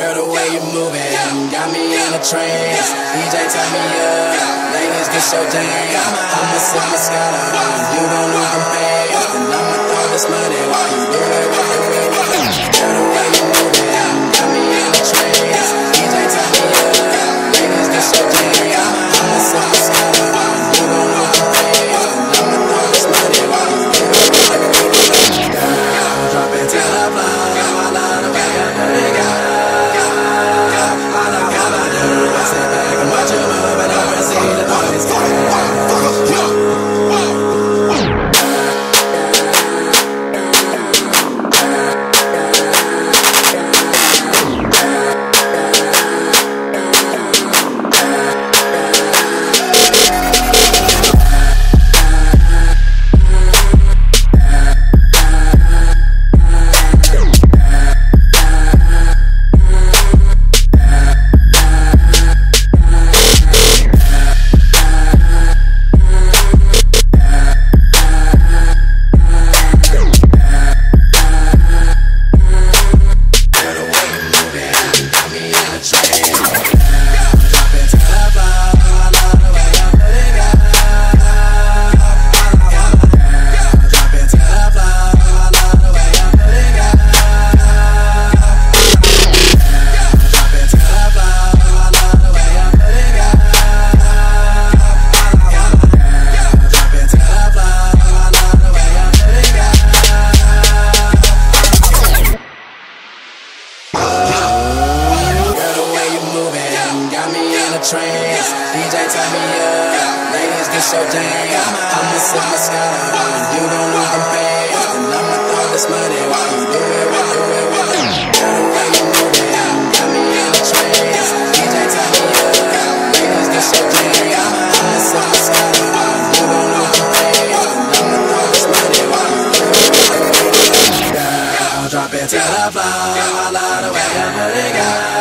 Girl, the way you moving got me in a trance. DJ, turn me up. Ladies, get your jam. I'ma sip my trance. DJ, turn me up. Ladies, get your jam. I'ma sip my Moscato. You don't lose the pants. And I'ma throw this money while you do it, while do it, while do it. Girl, the way trance. DJ, turn me up. Ladies, get your jam. I'ma sip my Moscato. You don't lose the. And I'ma throw this money while you do it, while you do it. Girl, drop it to the floor. I love the way you put it, girl.